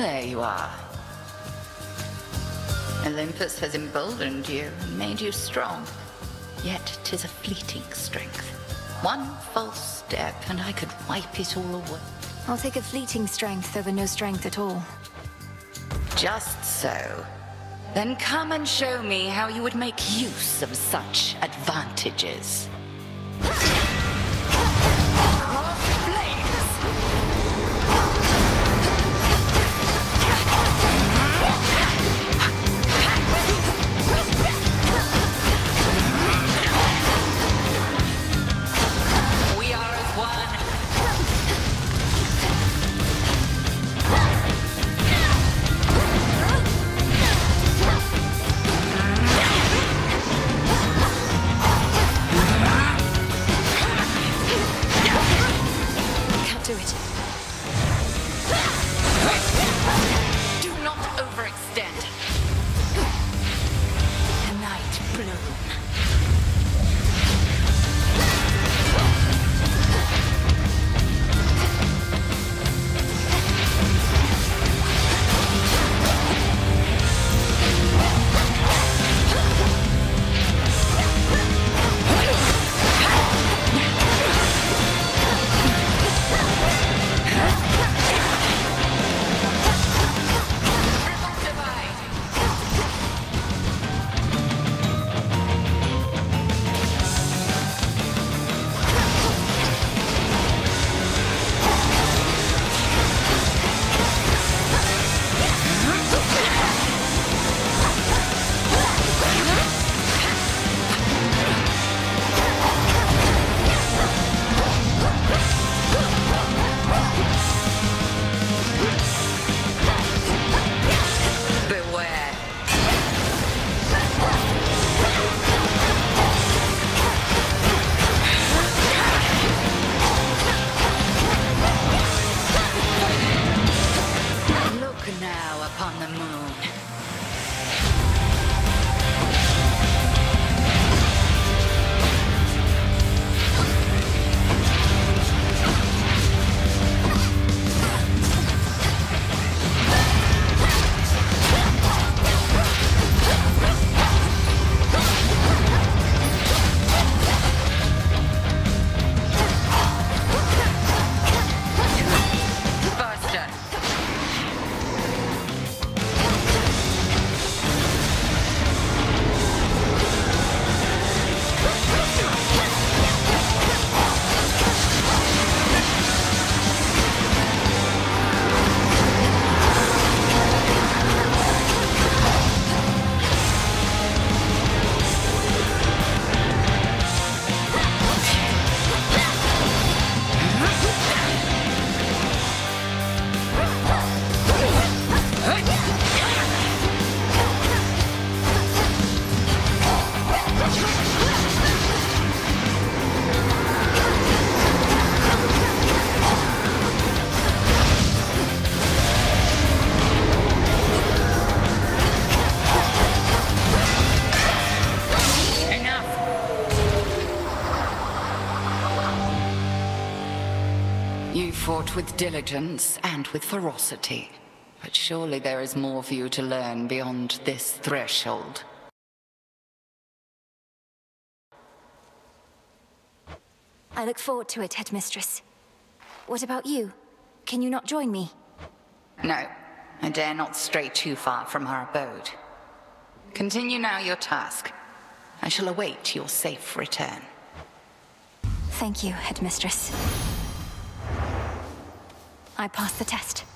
There you are. Olympus has emboldened you and made you strong. Yet 'tis a fleeting strength. One false step and I could wipe it all away. I'll take a fleeting strength over no strength at all. Just so. Then come and show me how you would make use of such advantages. Do it. You fought with diligence and with ferocity. But surely there is more for you to learn beyond this threshold. I look forward to it, Headmistress. What about you? Can you not join me? No, I dare not stray too far from our abode. Continue now your task. I shall await your safe return. Thank you, Headmistress. I passed the test.